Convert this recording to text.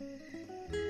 Música